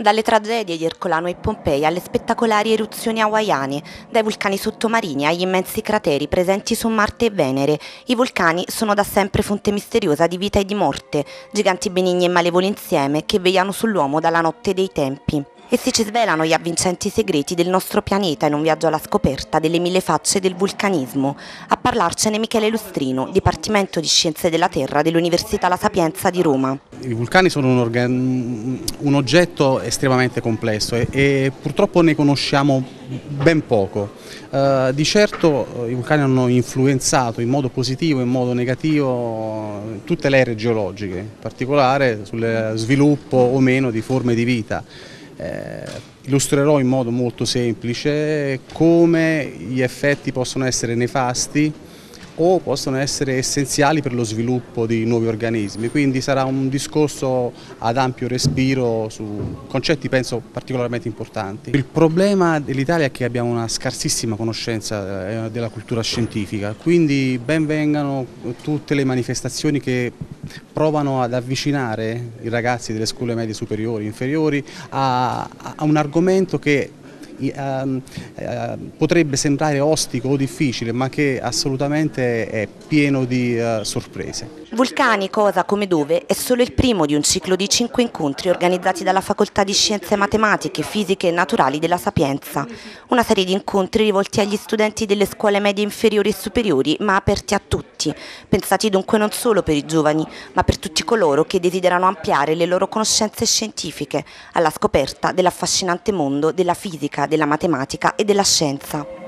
Dalle tragedie di Ercolano e Pompei alle spettacolari eruzioni hawaiane, dai vulcani sottomarini agli immensi crateri presenti su Marte e Venere, i vulcani sono da sempre fonte misteriosa di vita e di morte, giganti benigni e malevoli insieme che vegliano sull'uomo dalla notte dei tempi. Essi ci svelano gli avvincenti segreti del nostro pianeta in un viaggio alla scoperta delle mille facce del vulcanismo. A parlarcene Michele Lustrino, Dipartimento di Scienze della Terra dell'Università La Sapienza di Roma. I vulcani sono un, un oggetto estremamente complesso e, e, purtroppo ne conosciamo ben poco. Uh, di certo uh, i vulcani hanno influenzato in modo positivo e in modo negativo tutte le aree geologiche, in particolare sul sviluppo o meno di forme di vita. Eh, illustrerò in modo molto semplice come gli effetti possono essere nefasti o possono essere essenziali per lo sviluppo di nuovi organismi, quindi sarà un discorso ad ampio respiro su concetti penso particolarmente importanti. Il problema dell'Italia è che abbiamo una scarsissima conoscenza eh, della cultura scientifica, quindi ben vengano tutte le manifestazioni che provano ad avvicinare i ragazzi delle scuole medie superiori, inferiori a, a un argomento che potrebbe sembrare ostico o difficile ma che assolutamente è pieno di eh, sorprese. Vulcani, cosa, come, dove è solo il primo di un ciclo di cinque incontri organizzati dalla Facoltà di Scienze Matematiche, Fisiche e Naturali della Sapienza. Una serie di incontri rivolti agli studenti delle scuole medie inferiori e superiori ma aperti a tutti, pensati dunque non solo per i giovani ma per tutti coloro che desiderano ampliare le loro conoscenze scientifiche alla scoperta dell'affascinante mondo della fisica, della matematica e della scienza.